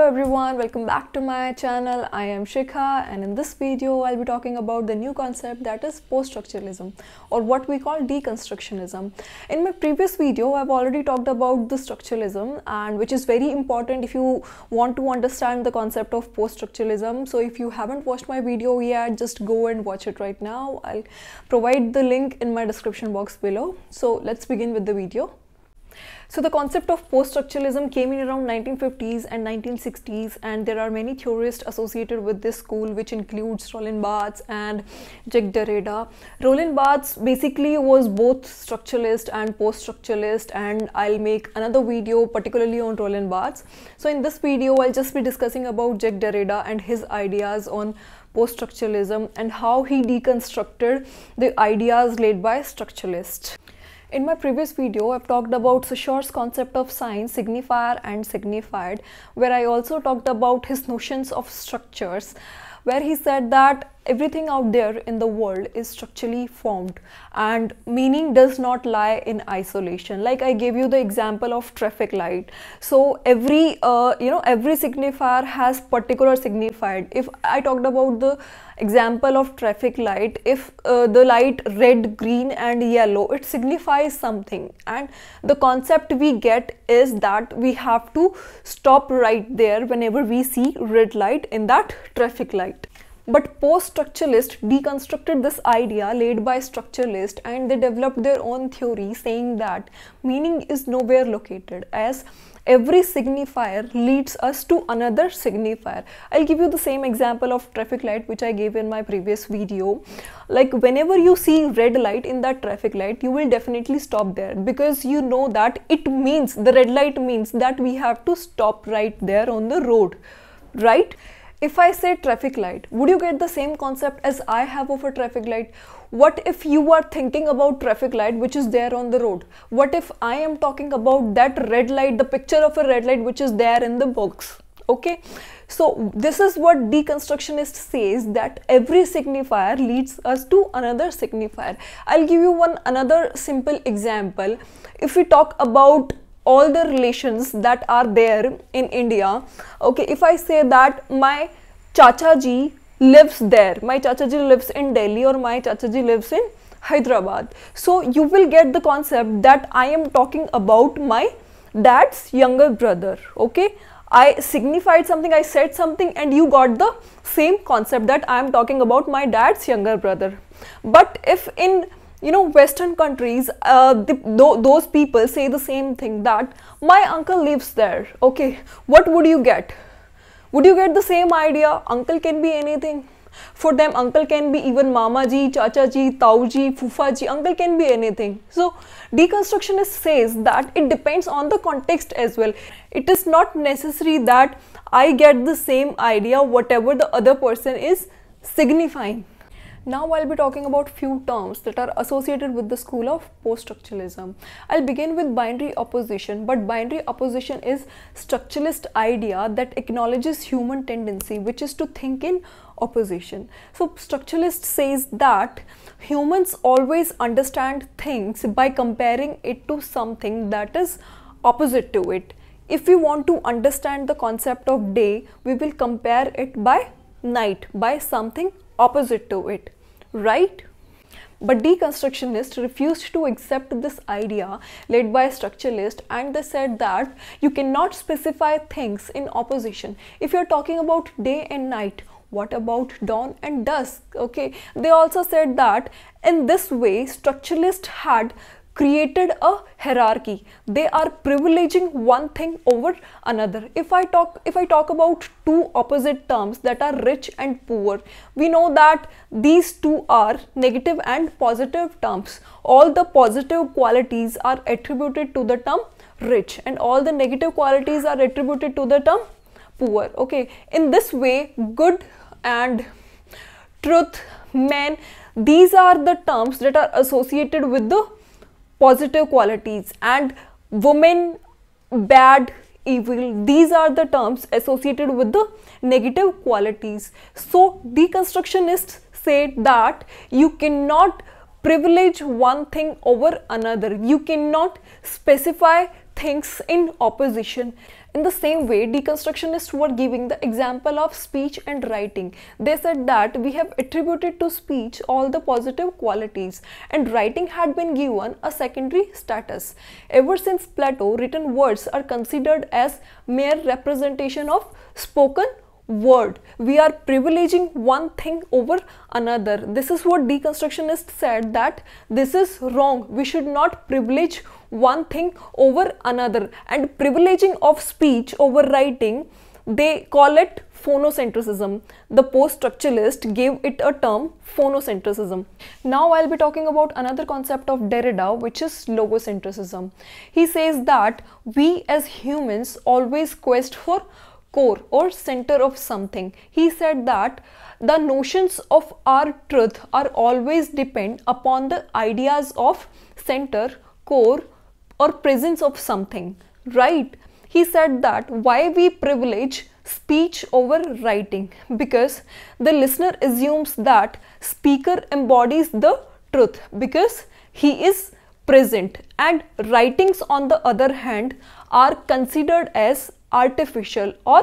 Hello everyone, welcome back to my channel. I am Shikha and in this video I'll be talking about the new concept that is post-structuralism or what we call deconstructionism. In my previous video I've already talked about the structuralism and which is very important if you want to understand the concept of post-structuralism. So if you haven't watched my video yet just go and watch it right now. I'll provide the link in my description box below. So let's begin with the video. So the concept of post-structuralism came in around 1950s and 1960s and there are many theorists associated with this school which includes Roland Barthes and Jacques Derrida. Roland Barthes basically was both structuralist and post-structuralist and I'll make another video particularly on Roland Barthes. So in this video I'll just be discussing about Jacques Derrida and his ideas on post-structuralism and how he deconstructed the ideas laid by structuralists. In my previous video, I've talked about Saussure's concept of signs, signifier and signified, where I also talked about his notions of structures, where he said that everything out there in the world is structurally formed and meaning does not lie in isolation. Like i gave you the example of traffic light. So every uh, you know every signifier has particular signified. If i talked about the example of traffic light if uh, the light red green and yellow it signifies something. And the concept we get is that we have to stop right there whenever we see red light in that traffic light but post-structuralists deconstructed this idea laid by structuralists and they developed their own theory saying that meaning is nowhere located as every signifier leads us to another signifier. I'll give you the same example of traffic light which I gave in my previous video. Like whenever you see red light in that traffic light, you will definitely stop there because you know that it means, the red light means that we have to stop right there on the road, right? If I say traffic light, would you get the same concept as I have of a traffic light? What if you are thinking about traffic light which is there on the road? What if I am talking about that red light, the picture of a red light which is there in the box? Okay, so this is what deconstructionist says that every signifier leads us to another signifier. I'll give you one another simple example. If we talk about all the relations that are there in India. Okay, if I say that my Chacha ji lives there, my Chacha ji lives in Delhi or my Chacha ji lives in Hyderabad. So you will get the concept that I am talking about my dad's younger brother. Okay, I signified something, I said something, and you got the same concept that I am talking about my dad's younger brother. But if in you know western countries uh, the, th those people say the same thing that my uncle lives there okay? What would you get? Would you get the same idea? Uncle can be anything. For them uncle can be even mama ji chacha ji tau ji fufa ji uncle can be anything. So deconstructionist says that it depends on the context as well. It is not necessary that i get the same idea whatever the other person is signifying now I'll be talking about few terms that are associated with the school of post-structuralism. I'll begin with binary opposition, but binary opposition is structuralist idea that acknowledges human tendency, which is to think in opposition. So structuralist says that humans always understand things by comparing it to something that is opposite to it. If we want to understand the concept of day, we will compare it by night, by something opposite to it, right? But deconstructionists refused to accept this idea led by structuralists and they said that you cannot specify things in opposition. If you're talking about day and night, what about dawn and dusk? Okay, they also said that in this way, structuralists had created a hierarchy. They are privileging one thing over another. If i talk if i talk about two opposite terms that are rich and poor we know that these two are negative and positive terms. All the positive qualities are attributed to the term rich and all the negative qualities are attributed to the term poor. Okay in this way good and truth men these are the terms that are associated with the positive qualities and women bad evil these are the terms associated with the negative qualities so deconstructionists said that you cannot privilege one thing over another you cannot specify things in opposition. In the same way, deconstructionists were giving the example of speech and writing. They said that we have attributed to speech all the positive qualities and writing had been given a secondary status. Ever since Plato, written words are considered as mere representation of spoken word we are privileging one thing over another this is what deconstructionists said that this is wrong we should not privilege one thing over another and privileging of speech over writing they call it phonocentrism. The post-structuralist gave it a term phonocentrism. Now I'll be talking about another concept of Derrida which is logocentrism. He says that we as humans always quest for core or center of something. He said that the notions of our truth are always depend upon the ideas of center, core or presence of something, right? He said that why we privilege speech over writing because the listener assumes that speaker embodies the truth because he is present and writings on the other hand are considered as artificial or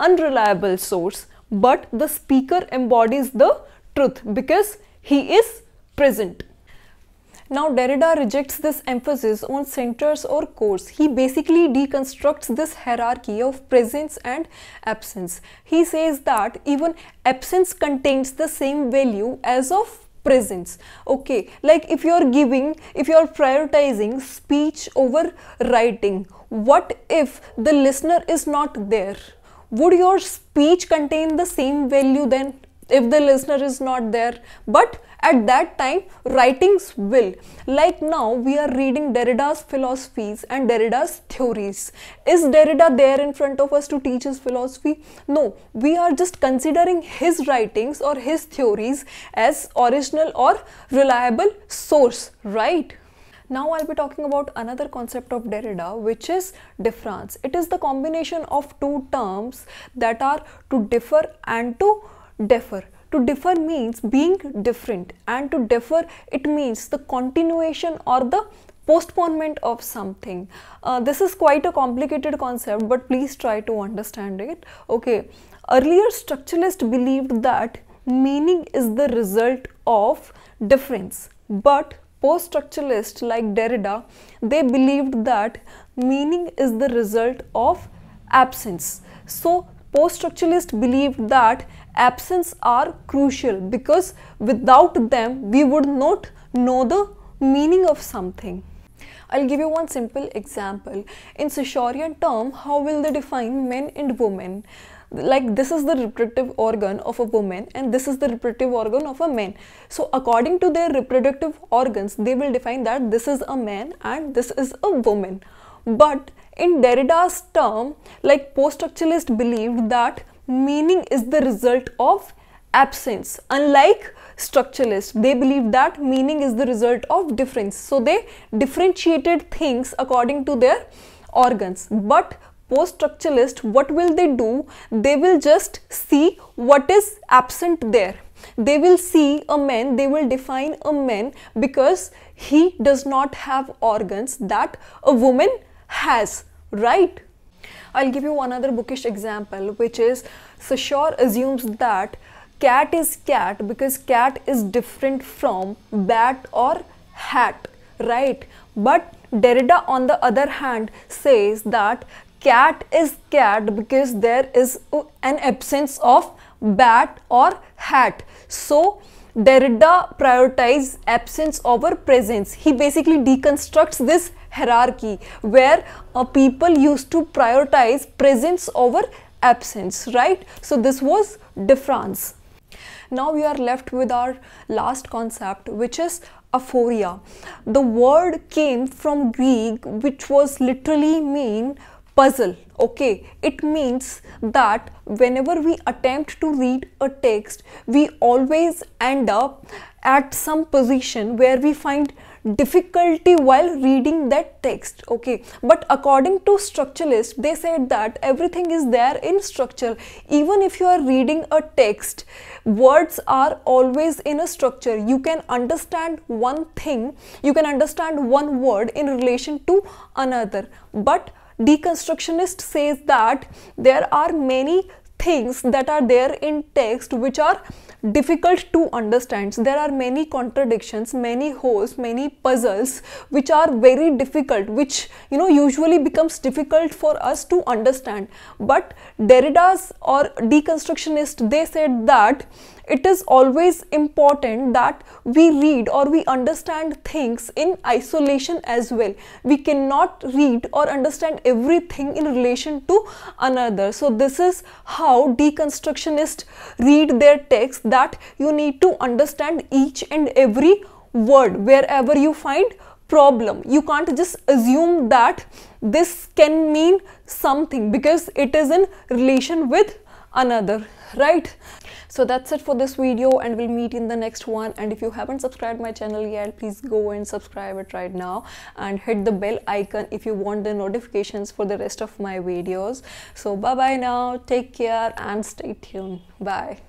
unreliable source but the speaker embodies the truth because he is present. Now Derrida rejects this emphasis on centers or cores. He basically deconstructs this hierarchy of presence and absence. He says that even absence contains the same value as of presence okay like if you're giving if you're prioritizing speech over writing what if the listener is not there would your speech contain the same value then if the listener is not there. But at that time writings will. Like now we are reading derrida's philosophies and derrida's theories. Is derrida there in front of us to teach his philosophy? No. We are just considering his writings or his theories as original or reliable source right? Now I'll be talking about another concept of Derrida which is différance. It is the combination of two terms that are to differ and to differ. To differ means being different and to differ it means the continuation or the postponement of something. Uh, this is quite a complicated concept but please try to understand it. Okay, earlier structuralists believed that meaning is the result of difference but post-structuralists like Derrida, they believed that meaning is the result of absence. So post-structuralists believed that absence are crucial because without them we would not know the meaning of something. I'll give you one simple example. In Saussurean term, how will they define men and women? like this is the reproductive organ of a woman and this is the reproductive organ of a man so according to their reproductive organs they will define that this is a man and this is a woman but in derrida's term like post-structuralists believed that meaning is the result of absence. Unlike structuralists they believe that meaning is the result of difference. So they differentiated things according to their organs. But post-structuralist what will they do? They will just see what is absent there. They will see a man they will define a man because he does not have organs that a woman has right i'll give you another bookish example which is Saussure assumes that cat is cat because cat is different from bat or hat right but Derrida on the other hand says that cat is cat because there is an absence of bat or hat. So Derrida prioritizes absence over presence. He basically deconstructs this hierarchy where uh, people used to prioritize presence over absence, right? So this was différance. Now we are left with our last concept which is aporia. The word came from Greek which was literally mean puzzle okay it means that whenever we attempt to read a text we always end up at some position where we find difficulty while reading that text okay? But according to structuralists they said that everything is there in structure. Even if you are reading a text words are always in a structure. You can understand one thing you can understand one word in relation to another. But deconstructionist says that there are many things that are there in text which are difficult to understand. So there are many contradictions many holes many puzzles which are very difficult which you know usually becomes difficult for us to understand. But derrida's or deconstructionist they said that it is always important that we read or we understand things in isolation as well. We cannot read or understand everything in relation to another. So this is how deconstructionists read their text that you need to understand each and every word wherever you find problem you can't just assume that this can mean something because it is in relation with another right? So that's it for this video and we'll meet in the next one. And if you haven't subscribed my channel yet please go and subscribe it right now and hit the bell icon if you want the notifications for the rest of my videos. So bye bye now. Take care and stay tuned. Bye